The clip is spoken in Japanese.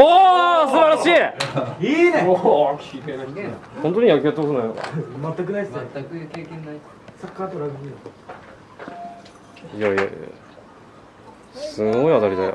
おお素晴らしい。いいね。本当に野球やっの全くないっす全く経験ない。サッカーとラグビー。いやいやいや。すごい当たりだよ、